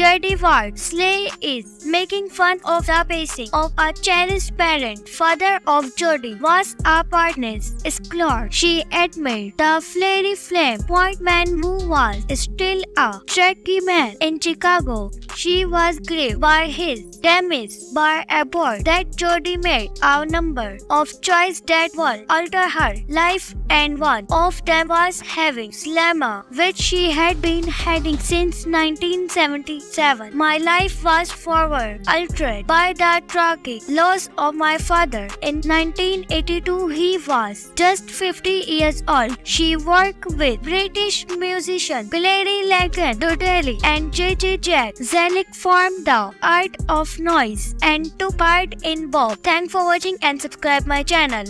Jody Ward. Slay is making fun of the passing of a cherished parent. Father of Jody was a partners explorer. She admired the flary flame point man who was still a tricky man in Chicago. She was grieved by his damage by a boy that Jody made a number of choices that would alter her life and one of them was having Shalamar which she had been heading since 1977. My life was forever altered by the tragic loss of my father. In 1982 he was just 50 years old. She worked with British musician Billy Legend Dudley and J.J. Jeczalik formed the Art of Noise and took part in both. Thanks for watching and subscribe my channel.